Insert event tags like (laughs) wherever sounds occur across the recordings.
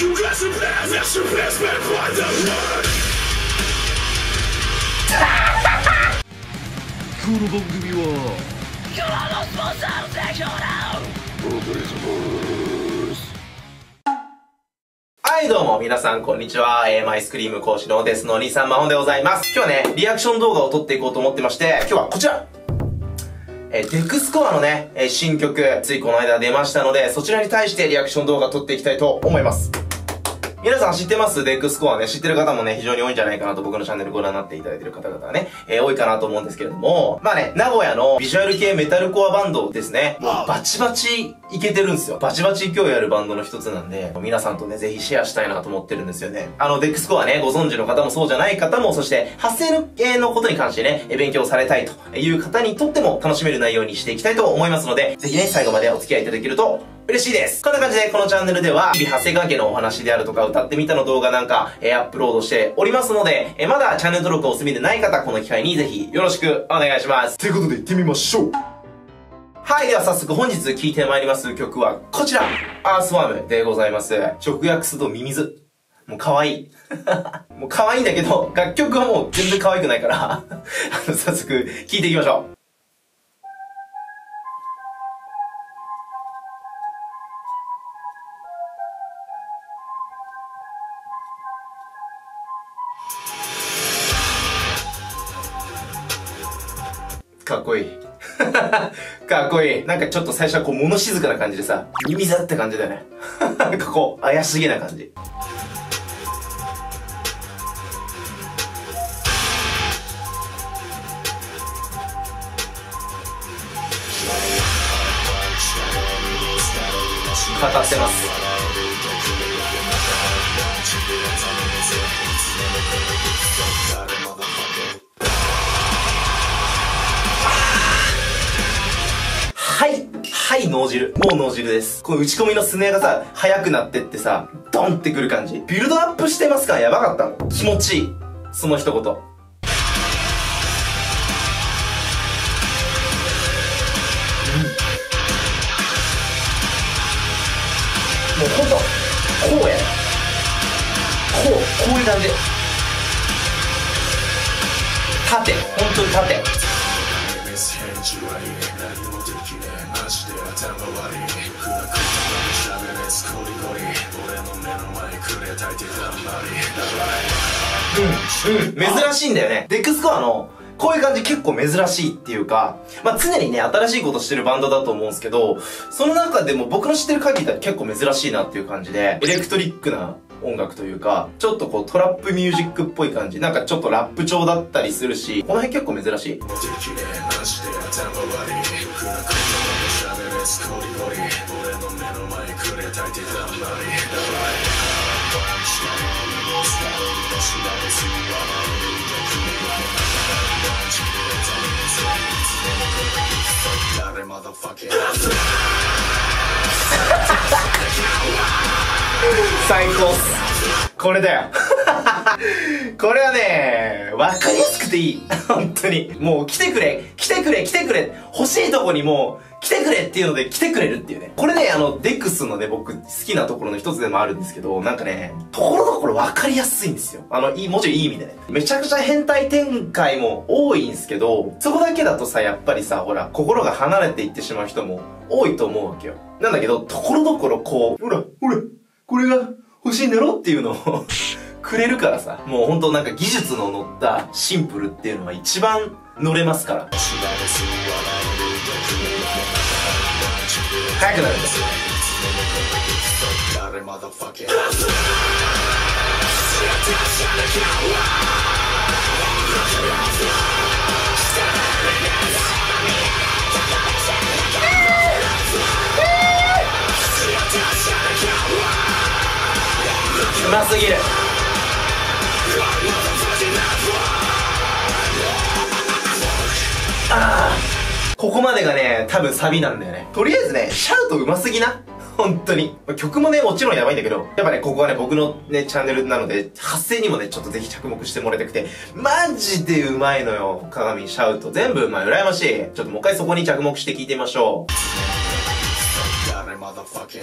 You got some plans, that's your best man by the one 今日の番組ははい、どうも、皆さん、こんにちは。えー、マイスクリーム講師のデスの兄さん、マホンでございます。今日はね、リアクション動画を撮っていこうと思ってまして、今日はこちらえー、デクスコアのね、えー新曲、ついこの間出ましたので、そちらに対してリアクション動画撮っていきたいと思います。皆さん知ってます？デクスコアね。知ってる方もね、非常に多いんじゃないかなと僕のチャンネルご覧になっていただいてる方々はね、えー多いかなと思うんですけれども、まあね、名古屋のビジュアル系メタルコアバンドですね。もうバチバチいけてるんですよ。バチバチ勢いあるバンドの一つなんで、皆さんとね、ぜひシェアしたいなと思ってるんですよね。あの、デクスコアね、ご存知の方もそうじゃない方も、そして発声の系のことに関してね、え勉強されたいという方にとっても楽しめる内容にしていきたいと思いますので、ぜひね、最後までお付き合いいただけると嬉しいです。こんな感じで、このチャンネルでは、日々発声関係のお話であるとか、歌ってみたの動画なんか、えーアップロードしておりますので、えーまだチャンネル登録をお済みでない方、この機会にぜひよろしくお願いします。ということで、行ってみましょう。はい、では早速本日聴いてまいります曲はこちらアースワームでございます。直訳するとミミズ。もう可愛い。(laughs) もう可愛いんだけど、楽曲はもう全然可愛くないから、(laughs) あの、早速聴いていきましょう。かっこいい。なんかちょっと最初はこう物静かな感じでさ、ミミザって感じだよね。(laughs) なんかこう、怪しげな感じ。語ってます。はい。脳汁。もう脳汁です。この打ち込みのスネアがさ、速くなってってさ、ドンってくる感じ。ビルドアップしてますか？らやばかったの。気持ちいい。その一言。もうほんと、こうや。こう、こういう感じ。縦、本当に縦。珍しいんだよね。デックスコアの、こういう感じ結構珍しいっていうか、まあ、常にね、新しいことしてるバンドだと思うんですけど、その中でも僕の知ってる限りでは結構珍しいなっていう感じで、エレクトリックな音楽というか、ちょっとこうトラップミュージックっぽい感じ、なんかちょっとラップ調だったりするし、この辺結構珍しい？最高っす。これだよ。これはね、わかりやすくていい。本当に。もう来てくれ来てくれ来てくれ欲しいとこにもう来てくれっていうので来てくれるっていうね。これね、あの、デックスのね、僕好きなところの一つでもあるんですけど、なんかね、ところどころわかりやすいんですよ。あの、いい、もちろんいい意味でね。めちゃくちゃ変態展開も多いんですけど、そこだけだとさ、やっぱりさ、ほら、心が離れていってしまう人も多いと思うわけよ。なんだけど、ところどころこう、ほら、ほら、これが欲しいんだろっていうのを (laughs) くれるからさ、もうほんとなんか技術の乗ったシンプルっていうのは一番乗れますから。早くなるんです。うますぎる。ああ、ここまでがね、多分サビなんだよね。とりあえずね、シャウトうますぎな？本当に。曲もね、もちろんやばいんだけど、やっぱね、ここはね、僕のね、チャンネルなので、発声にもね、ちょっとぜひ着目してもらいたくて、マジでうまいのよ。鏡、シャウト。全部うまい。羨ましい。ちょっともう一回そこに着目して聞いてみましょう。motherfucking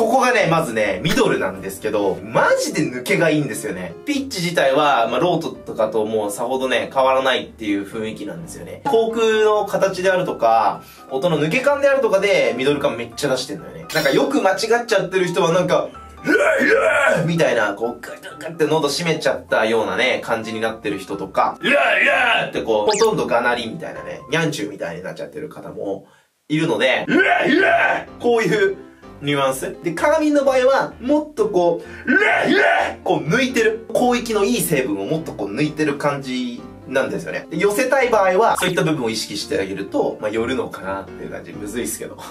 ここがね、まずね、ミドルなんですけど、マジで抜けがいいんですよね。ピッチ自体は、まあ、ロートとかともうさほどね、変わらないっていう雰囲気なんですよね。航空の形であるとか、音の抜け感であるとかで、ミドル感めっちゃ出してんのよね。なんかよく間違っちゃってる人はなんか、みたいな、こう、ガッガッガッって喉閉めちゃったようなね、感じになってる人とか、うらうらってこう、ほとんどがなりみたいなね、ニャンチューみたいになっちゃってる方もいるので、うらうらこういう、ニュアンス？で、カーミンの場合は、もっとこう、うらうらこう抜いてる。広域のいい成分をもっとこう抜いてる感じなんですよね。寄せたい場合は、そういった部分を意識してあげると、まあ、寄るのかなっていう感じ。むずいっすけど。(laughs)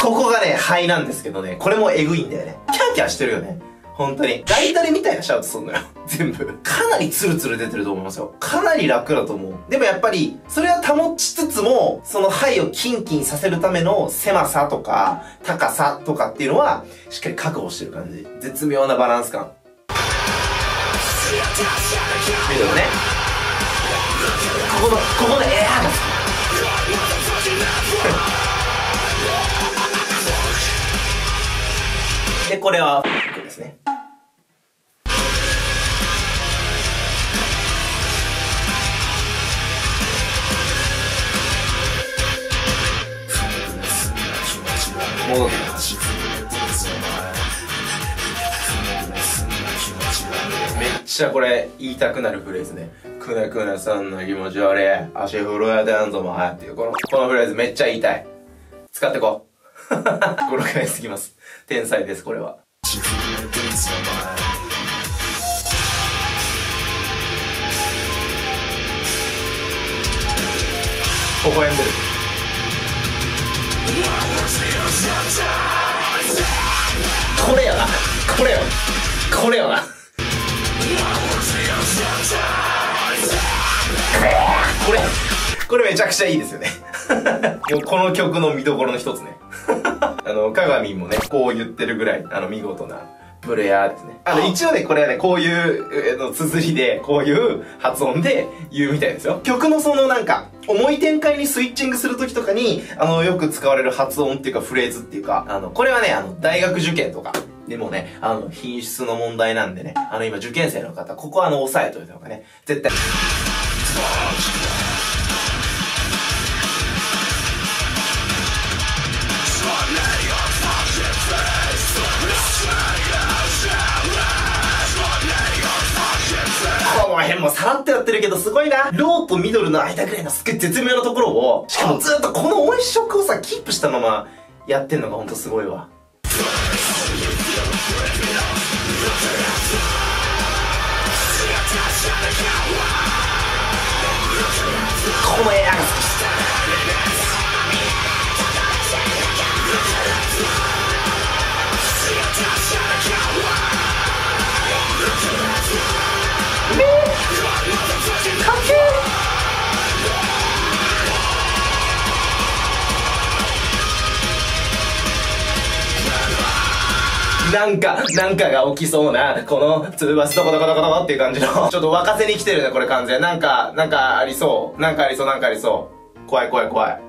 ここがね、肺なんですけどね、これもエグいんだよね。キャーキャーしてるよね。本当に。ガイタレみたいなシャウトすんのよ。(laughs) 全部。かなりツルツル出てると思いますよ。かなり楽だと思う。でもやっぱり、それは保ちつつも、その肺をキンキンさせるための狭さとか、高さとかっていうのは、しっかり確保してる感じ。絶妙なバランス感。見るよね。ここの、ここのエアーが好き。(laughs) で、これは、戻ってきますめっちゃこれ言いたくなるフレーズね。くねくねさんの気持ち悪い。足震えてんぞもはっていう、この、このフレーズめっちゃ言いたい。使ってこう。これ回すぎます。天才です、これは。微笑んでるこれやな。これよ。これよな。これ。これめちゃくちゃいいですよね。も (laughs) うこの曲の見どころの一つね。(laughs) あの鏡もねこう言ってるぐらいあの見事なプレイヤーですね。あの、一応ね、これはね、こういう、えの、綴りで、こういう発音で言うみたいですよ。曲のそのなんか、重い展開にスイッチングするときとかに、あの、よく使われる発音っていうか、フレーズっていうか、あの、これはね、あの、大学受験とか、でもね、あの、品質の問題なんでね、あの、今受験生の方、ここはあの、押さえといた方がね、絶対。さらっとやってるけどすごいな。ローとミドルの間ぐらいのすっげえ絶妙なところを、しかもずっとこの音色をさ、キープしたままやってんのがほんとすごいわ。なんか、なんかが起きそうな、この、ツーバスドコドコドコドコっていう感じの、(laughs) ちょっと沸かせに来てるね、これ完全。なんか、なんかありそう。なんかありそう、なんかありそう。怖い怖い怖い。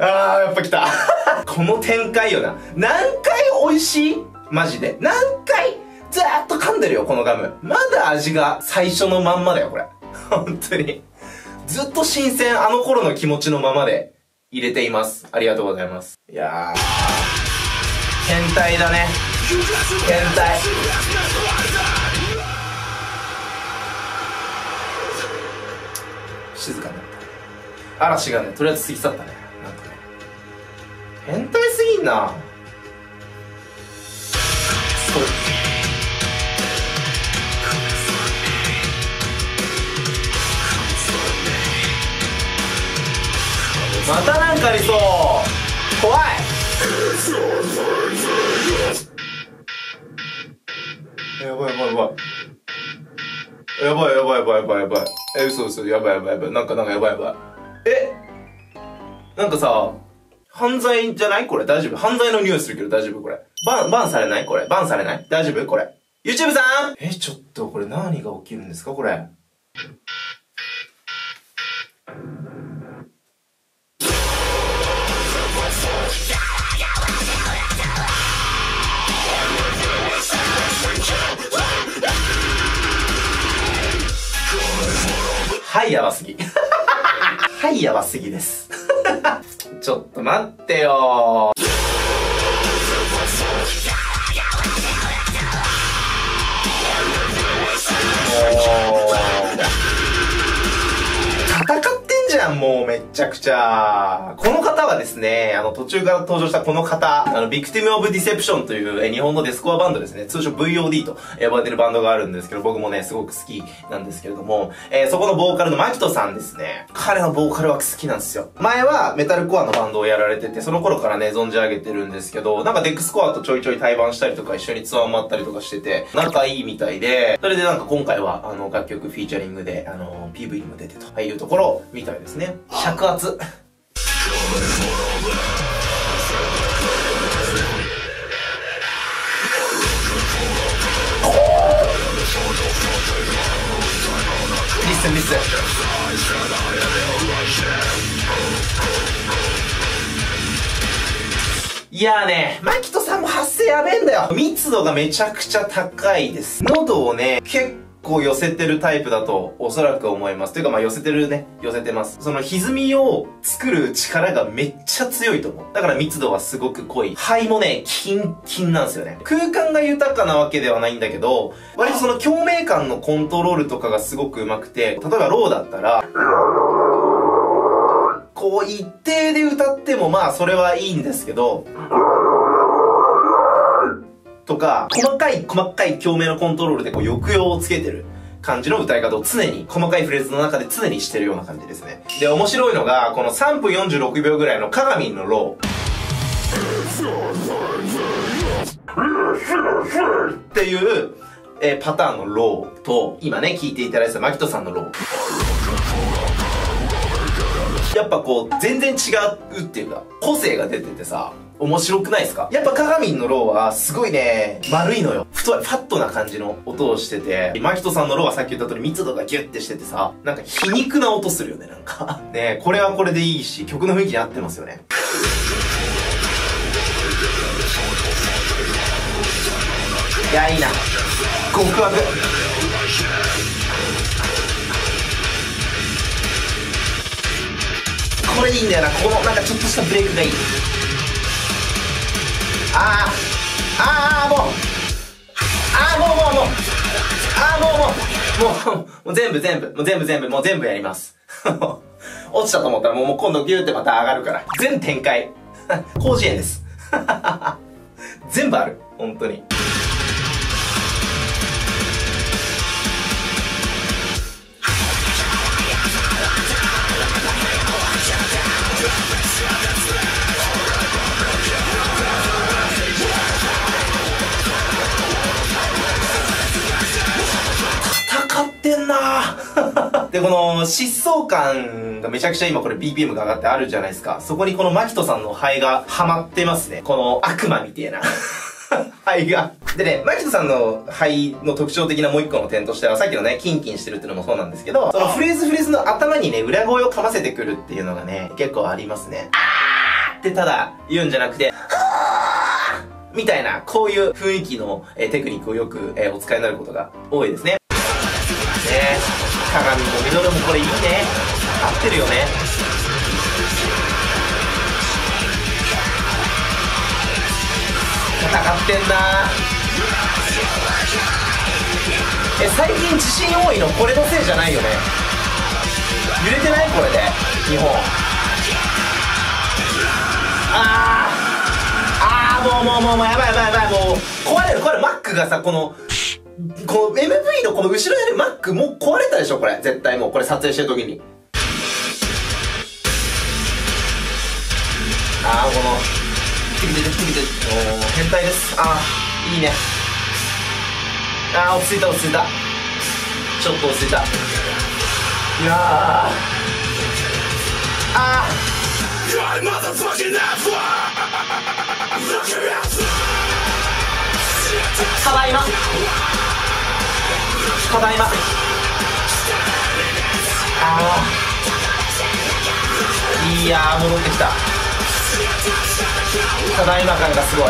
あー、やっぱ来た。(laughs) この展開よな。何回美味しい？マジで。何んでるよ、このガム。まだ味が最初のまんまだよ、これ。(laughs) 本当に。ずっと新鮮、あの頃の気持ちのままで入れています。ありがとうございます。いやー。変態だね。変態。静かになった。嵐がね、とりあえず過ぎ去ったね。なんかね。変態すぎんな。またなんかありそう怖いやばいやばいやばいやばいやばいやばいやばいやばいえ、嘘嘘、やばいやばいやばい。なんかなんかやばいやばい。えなんかさ、犯罪じゃないこれ大丈夫犯罪の匂いするけど大丈夫これ。バン、バンされないこれ。バンされない？大丈夫これ。YouTube さんえ、ちょっとこれ何が起きるんですか？これ。はい、やばすぎ。(laughs) はい、やばすぎです。(laughs) ちょっと待ってよーもうめっちゃくちゃ。この方はですね、あの途中から登場したこの方、あの、 Victim of Deception というえ日本のデスコアバンドですね、通称 VOD と呼ばれてるバンドがあるんですけど、僕もね、すごく好きなんですけれども、えーそこのボーカルのマキトさんですね、彼のボーカルは好きなんですよ。前はメタルコアのバンドをやられてて、その頃からね、存じ上げてるんですけど、なんかデックスコアとちょいちょい対バンしたりとか、一緒にツアー回ったりとかしてて、仲いいみたいで、それでなんか今回は、あの、楽曲フィーチャリングで、あの、PV にも出てというところ、みたいですね。尺圧。リスンリスン。いやーね、マキトさんも発声やべえんだよ。密度がめちゃくちゃ高いです。喉をね、結構寄せてるタイプだとおそらく思います。というかまあ寄せてるね、寄せてます。その歪みを作る力がめっちゃ強いと思う。だから密度はすごく濃い。肺もね、キンキンなんですよね。空間が豊かなわけではないんだけど、割とその共鳴感のコントロールとかがすごく上手くて、例えばローだったら、こう一定で歌ってもまあそれはいいんですけど、とか、細かい細かい共鳴のコントロールでこう抑揚をつけてる感じの歌い方を常に、細かいフレーズの中で常にしてるような感じですね。で、面白いのが、この3分46秒ぐらいのカガミンのロー。っていう、えーパターンのローと、今ね、聞いていただいたマキトさんのロー。やっぱこう、全然違うっていうか、個性が出ててさ、面白くないですか？やっぱカガミンのローはすごいね、丸いのよ。太い、ファットな感じの音をしてて、マキトさんのローはさっき言った通り密度がギュッてしててさ、なんか皮肉な音するよね、なんか。(laughs) ねこれはこれでいいし、曲の雰囲気に合ってますよね。いや、いいな。極悪。これいいんだよなこのなんかちょっとしたブレイクがいいああああもうああもうもうもうああもうもうもうもう全部全部もう全部全部もう全部やります。(laughs) 落ちたと思ったらもうもう今度ギューってまた上がるから。全展開。広辞苑です。(laughs) 全部ある。本当に。で、この疾走感がめちゃくちゃ今これ BPM が上がってあるじゃないですか。そこにこのマキトさんの肺がハマってますね。この悪魔みてえな。(laughs) 肺が。でね、マキトさんの肺の特徴的なもう一個の点としては、さっきのね、キンキンしてるっていうのもそうなんですけど、そのフレーズフレーズの頭にね、裏声をかませてくるっていうのがね、結構ありますね。あーってただ言うんじゃなくて、みたいな、こういう雰囲気の、えテクニックをよく、えお使いになることが多いですね。ね鏡もミドルもこれいいね。合ってるよね。戦ってんな。え最近地震多いのこれのせいじゃないよね。揺れてないこれで日本。あー。あーもうもうもうもうやばいやばいやばい。もう壊れる壊れる。マックがさこのこの MV のこの後ろにあるマックもう壊れたでしょ？これ。絶対もう。これ撮影してる時に。ああこの。テキテキテキテキもう変態です。ああいいね。ああ落ち着いた落ち着いた。ちょっと落ち着いた。いやー。あただいま。ただいま。あー。いや戻ってきた。ただいま感がすごい。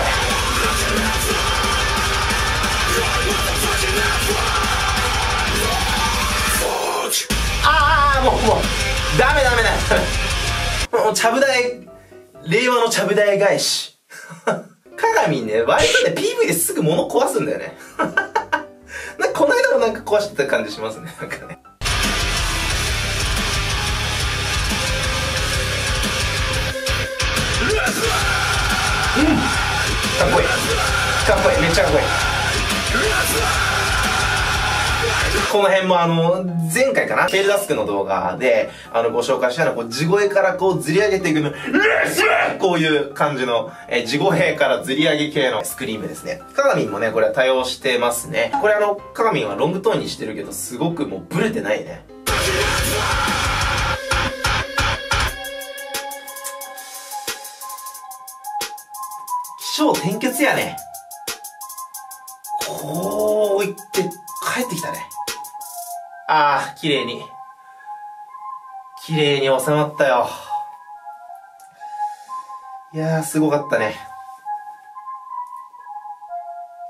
ああもうもう。ダメダメだ。もうちゃぶ台令和のちゃぶ台返し。鏡ね割とね PV ですぐ物壊すんだよね。なんかこの間もなんか壊してた感じしますね。なんかね。かっこいい。かっこいい。めっちゃかっこいい。この辺もあの、前回かなテールダスクの動画で、あの、ご紹介したのは、こう、地声からこう、ずり上げていくの、こういう感じの、えー、地声からずり上げ系のスクリームですね。カガミンもね、これは対応してますね。これあの、カガミンはロングトーンにしてるけど、すごくもうブレてないね。気象転結やね。こういって帰ってきたね。ああ、綺麗に。綺麗に収まったよ。いやー、すごかったね。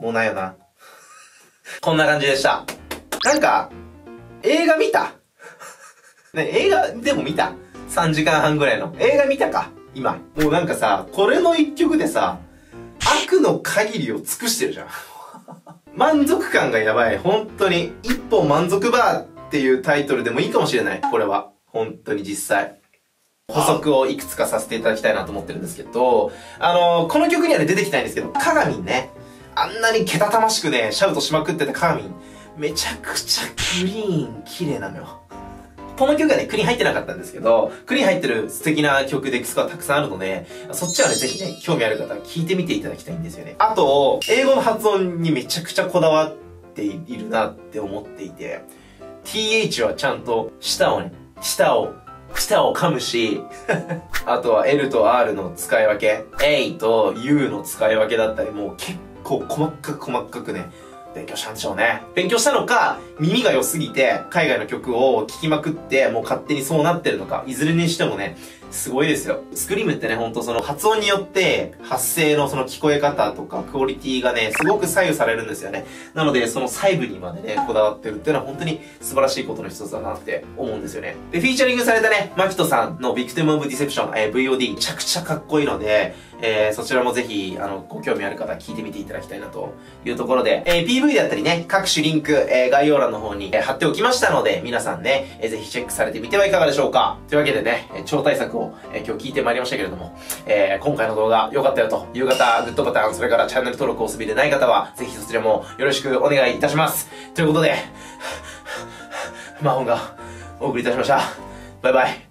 もうないよな。こんな感じでした。なんか、映画見た？ね、映画でも見た ?3 時間半ぐらいの。映画見たか？今。もうなんかさ、これの一曲でさ、悪の限りを尽くしてるじゃん。(laughs) 満足感がやばい。本当に。一本満足バーっていうタイトルでもいいかもしれない。これは。本当に実際。補足をいくつかさせていただきたいなと思ってるんですけど、あのー、この曲にはね、出てきたいんですけど、カガミンね。あんなにけたたましくね、シャウトしまくってたカガミン。めちゃくちゃクリーン、綺麗なのよ。この曲はね、クリーン入ってなかったんですけど、クリーン入ってる素敵な曲でスコアたくさんあるので、そっちはね、ぜひね、興味ある方は聞いてみていただきたいんですよね。あと、英語の発音にめちゃくちゃこだわっているなって思っていて、th はちゃんと舌をね、舌を、舌を噛むし、(laughs) あとは L と R の使い分け、A と U の使い分けだったり、もう結構細かく細かくね、勉強したんでしょうね。勉強したのか、耳が良すぎて、海外の曲を聴きまくって、もう勝手にそうなってるのか、いずれにしてもね、すごいですよ。スクリームってね、ほんとその発音によって、発声のその聞こえ方とか、クオリティがね、すごく左右されるんですよね。なので、その細部にまでね、こだわってるっていうのは本当に素晴らしいことの一つだなって思うんですよね。で、フィーチャリングされたね、マキトさんのビクテムオブディセプション、えー VOD、めちゃくちゃかっこいいので、えー、そちらもぜひ、あの、ご興味ある方聞いてみていただきたいなというところで、えー、PV だったりね、各種リンク、えー、概要欄の方に、え貼っておきましたので、皆さんね、えーぜひチェックされてみてはいかがでしょうか。というわけでね、え超大作を、え今日聞いてまいりましたけれども、え今回の動画良かったよという方、グッドボタン、それからチャンネル登録をお済みでない方は、ぜひそちらもよろしくお願いいたします。ということで、マホンがお送りいたしました。バイバイ。